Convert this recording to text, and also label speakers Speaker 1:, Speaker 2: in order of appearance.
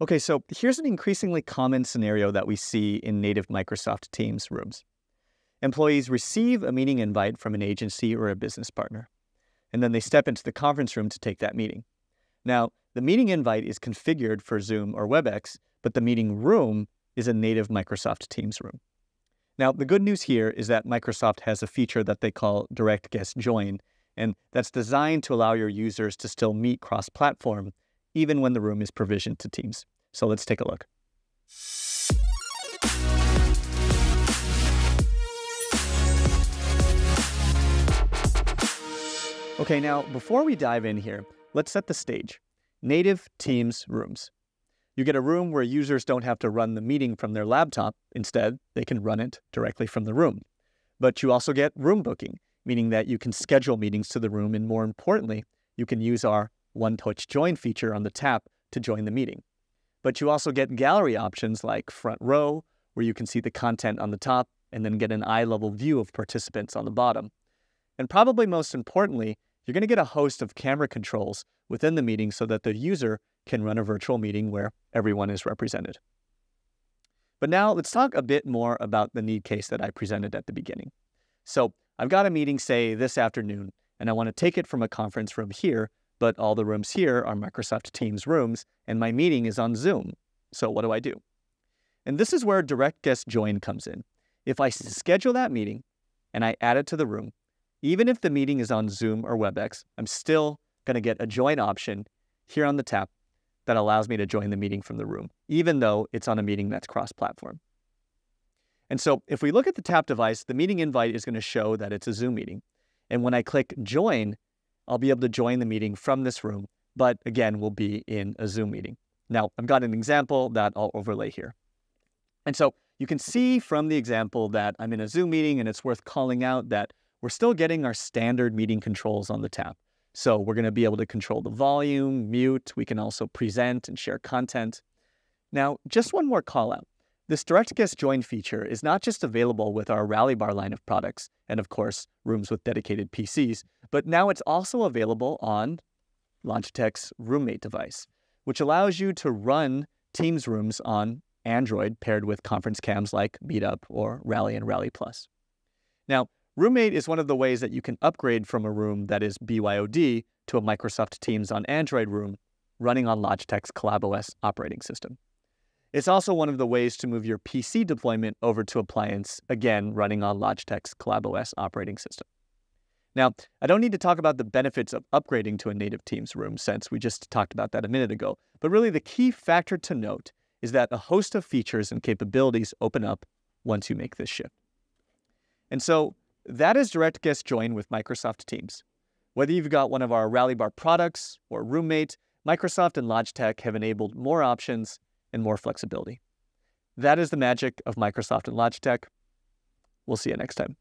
Speaker 1: Okay, so here's an increasingly common scenario that we see in native Microsoft Teams rooms. Employees receive a meeting invite from an agency or a business partner, and then they step into the conference room to take that meeting. Now, the meeting invite is configured for Zoom or WebEx, but the meeting room is a native Microsoft Teams room. Now, the good news here is that Microsoft has a feature that they call Direct Guest Join, and that's designed to allow your users to still meet cross platform even when the room is provisioned to Teams. So let's take a look. Okay, now before we dive in here, let's set the stage. Native Teams rooms. You get a room where users don't have to run the meeting from their laptop. Instead, they can run it directly from the room. But you also get room booking, meaning that you can schedule meetings to the room, and more importantly, you can use our one touch join feature on the tap to join the meeting. But you also get gallery options like front row, where you can see the content on the top and then get an eye level view of participants on the bottom. And probably most importantly, you're going to get a host of camera controls within the meeting so that the user can run a virtual meeting where everyone is represented. But now let's talk a bit more about the need case that I presented at the beginning. So I've got a meeting, say, this afternoon, and I want to take it from a conference room here but all the rooms here are Microsoft Teams rooms, and my meeting is on Zoom. So what do I do? And this is where Direct Guest Join comes in. If I schedule that meeting and I add it to the room, even if the meeting is on Zoom or WebEx, I'm still going to get a join option here on the tap that allows me to join the meeting from the room, even though it's on a meeting that's cross platform. And so if we look at the tap device, the meeting invite is going to show that it's a Zoom meeting. And when I click join, I'll be able to join the meeting from this room, but again, we'll be in a Zoom meeting. Now, I've got an example that I'll overlay here. And so you can see from the example that I'm in a Zoom meeting and it's worth calling out that we're still getting our standard meeting controls on the tap. So we're going to be able to control the volume, mute, we can also present and share content. Now, just one more call out. This Direct Guest Join feature is not just available with our Rally Bar line of products, and of course, rooms with dedicated PCs, but now it's also available on Logitech's RoomMate device, which allows you to run Teams rooms on Android paired with conference cams like MeetUp or Rally and Rally Plus. Now, RoomMate is one of the ways that you can upgrade from a room that is BYOD to a Microsoft Teams on Android room running on Logitech's CollabOS operating system. It's also one of the ways to move your PC deployment over to appliance, again, running on Logitech's CollabOS operating system. Now, I don't need to talk about the benefits of upgrading to a native Teams room since we just talked about that a minute ago, but really the key factor to note is that a host of features and capabilities open up once you make this shift. And so that is Direct Guest Join with Microsoft Teams. Whether you've got one of our Rally Bar products or RoomMate, Microsoft and Logitech have enabled more options and more flexibility. That is the magic of Microsoft and Logitech. We'll see you next time.